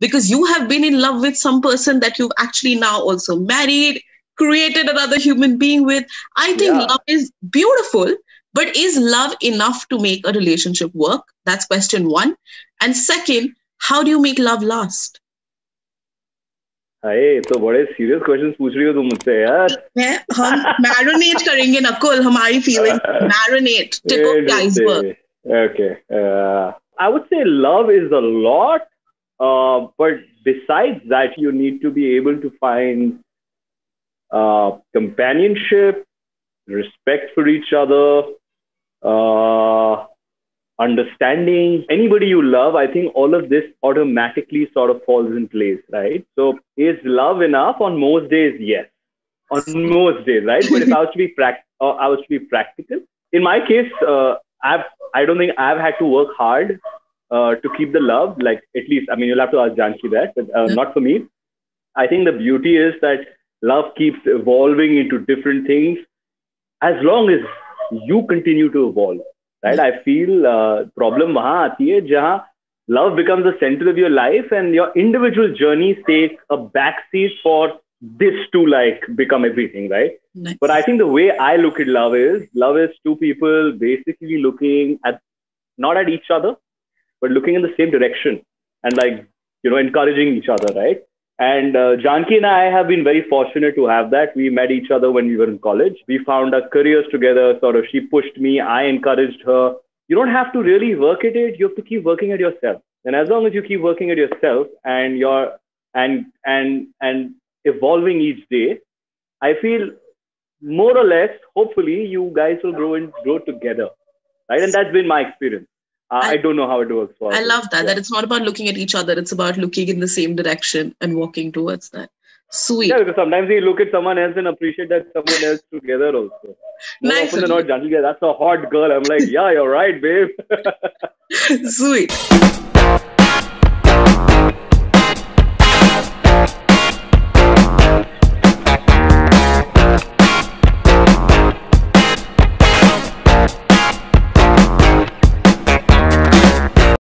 because you have been in love with some person that you've actually now also married, created another human being with. I think Yeah. love is beautiful, but is love enough to make a relationship work? That's question one. And second, how do you make love last? अरे तो बड़े serious questions पूछ रही हो तुम मुझसे यार है हम मैरिनेट करेंगे नकुल हमारी feeling marinate tip of the iceberg Okay. Uh, I would say love is a lot, uh, but besides that, you need to be able to find uh, companionship, respect for each other, uh, understanding. Anybody you love, I think all of this automatically sort of falls in place, right? So, is love enough? On most days, yes. On most days, right? But if I was to be prac- uh, I was to be practical. In my case, uh, I've I don't think I've had to work hard uh, to keep the love, like at least, I mean, you'll have to ask Janki that, but uh, mm-hmm. not for me. I think the beauty is that love keeps evolving into different things as long as you continue to evolve, right? I feel uh, problem wahan aati love becomes the center of your life and your individual journeys take a backseat for this to like become everything, right? Nice. But I think the way I look at love is love is two people basically looking at not at each other, but looking in the same direction and like you know encouraging each other, right? And uh, Janki and I have been very fortunate to have that. We met each other when we were in college. We found our careers together. Sort of, she pushed me, I encouraged her. You don't have to really work at it. You have to keep working at yourself. And as long as you keep working at yourself and you're and and and evolving each day, I feel more or less, hopefully, you guys will grow and grow together, right? And that's been my experience. I, I- don't know how it works for I love that. Yeah. That it's not about looking at each other, it's about looking in the same direction and walking towards that. Sweet. Yeah, because sometimes you look at someone else and appreciate that someone else together also. More Nice often than not, Janki, that's a hot girl. I'm like, yeah, you're right, babe. Sweet.